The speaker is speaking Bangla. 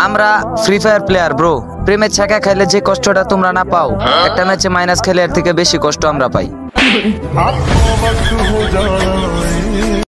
আমরা ফ্রি ফায়ার প্লেয়ার ব্রো প্রেমের ছাকা খাইলে যে কষ্টটা তোমরা না পাও একটা ম্যাচে মাইনাস খেলে এর থেকে বেশি কষ্ট আমরা পাই।